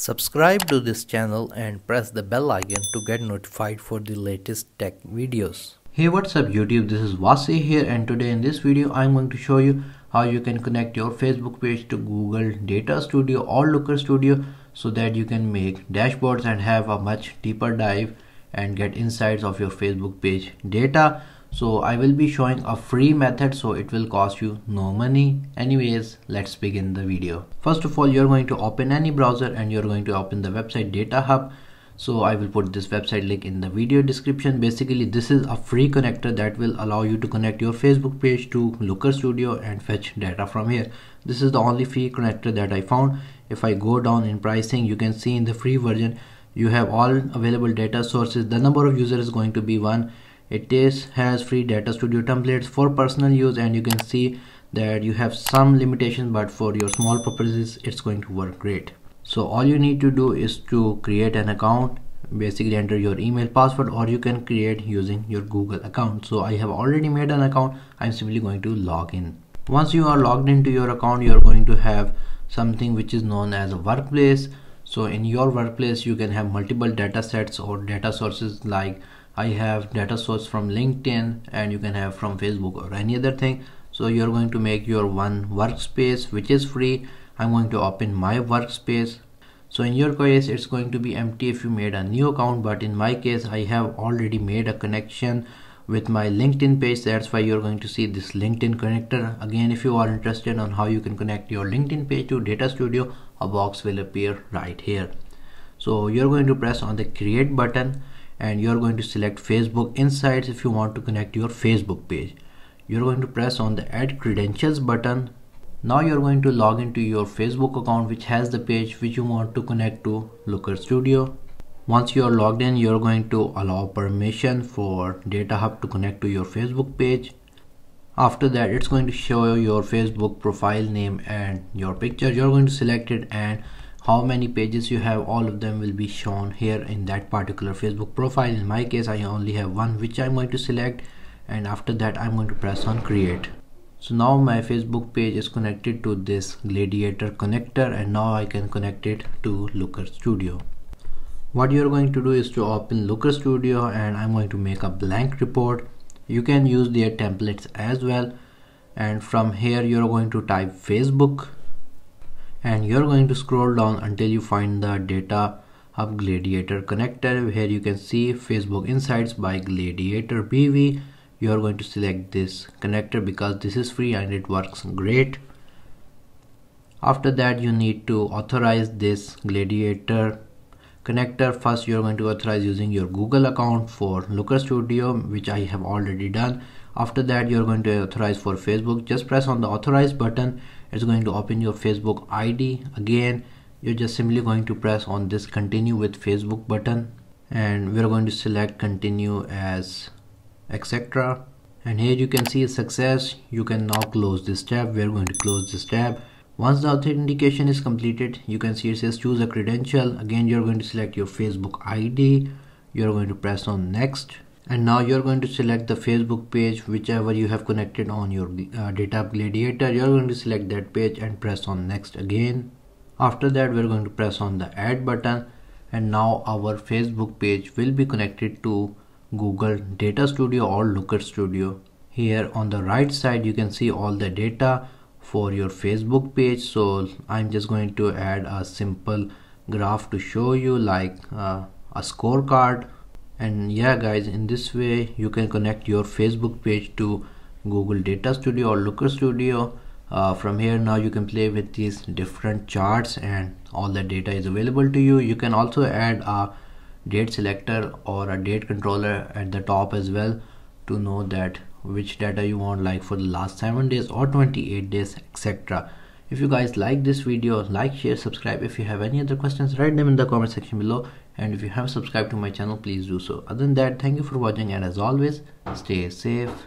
Subscribe to this channel and press the bell icon to get notified for the latest tech videos. Hey what's up YouTube this is Wasay here and today in this video I'm going to show you how you can connect your Facebook page to Google Data Studio or Looker Studio so that you can make dashboards and have a much deeper dive and get insights of your Facebook page data so I will be showing a free method so it will cost you no money. Anyways let's begin the video. First of all you're going to open any browser and you're going to open the website data hub. So I will put this website link in the video description. Basically this is a free connector that will allow you to connect your Facebook page to Looker Studio and fetch data from here. This is the only free connector that I found. If I go down in pricing you can see in the free version you have all available data sources. The number of users is going to be one it is has free data studio templates for personal use and you can see that you have some limitations but for your small purposes it's going to work great. So all you need to do is to create an account basically enter your email password or you can create using your google account. So i have already made an account. I'm simply going to log in. Once you are logged into your account you're going to have something which is known as a workplace. So in your workplace you can have multiple data sets or data sources like I have data source from LinkedIn and you can have from Facebook or any other thing. So you're going to make your one workspace which is free. I'm going to open my workspace. So in your case it's going to be empty if you made a new account but in my case I have already made a connection with my LinkedIn page. That's why you're going to see this LinkedIn connector. Again if you are interested on how you can connect your LinkedIn page to data studio a box will appear right here. So you're going to press on the create button and you're going to select Facebook Insights if you want to connect your Facebook page. You're going to press on the add credentials button. Now you're going to log into your Facebook account which has the page which you want to connect to Looker Studio. Once you are logged in, you're going to allow permission for Data Hub to connect to your Facebook page. After that, it's going to show your Facebook profile name and your picture. You're going to select it and how many pages you have all of them will be shown here in that particular Facebook profile. In my case I only have one which I'm going to select and after that I'm going to press on create. So now my Facebook page is connected to this gladiator connector and now I can connect it to Looker Studio. What you're going to do is to open Looker Studio and I'm going to make a blank report. You can use their templates as well. And from here you're going to type Facebook and you're going to scroll down until you find the data hub gladiator connector here you can see facebook insights by gladiator bv you are going to select this connector because this is free and it works great. After that you need to authorize this gladiator connector first you're going to authorize using your google account for looker studio which i have already done. After that you're going to authorize for facebook. Just press on the authorize button. It's going to open your facebook id again you're just simply going to press on this continue with facebook button. And we're going to select continue as etc and here you can see success. You can now close this tab. We're going to close this tab once the authentication is completed you can see it says choose a credential. Again you're going to select your facebook id you're going to press on next. And now you're going to select the facebook page whichever you have connected on your uh, data gladiator. You're going to select that page and press on next again. After that we're going to press on the add button. And now our facebook page will be connected to google data studio or looker studio. Here on the right side you can see all the data for your facebook page. So i'm just going to add a simple graph to show you like uh, a scorecard. And yeah guys in this way you can connect your facebook page to google data studio or looker studio. Uh, from here now you can play with these different charts and all the data is available to you. You can also add a date selector or a date controller at the top as well to know that which data you want like for the last 7 days or 28 days etc if you guys like this video like share subscribe. If you have any other questions write them in the comment section below. And if you haven't subscribed to my channel please do so. Other than that thank you for watching. And as always stay safe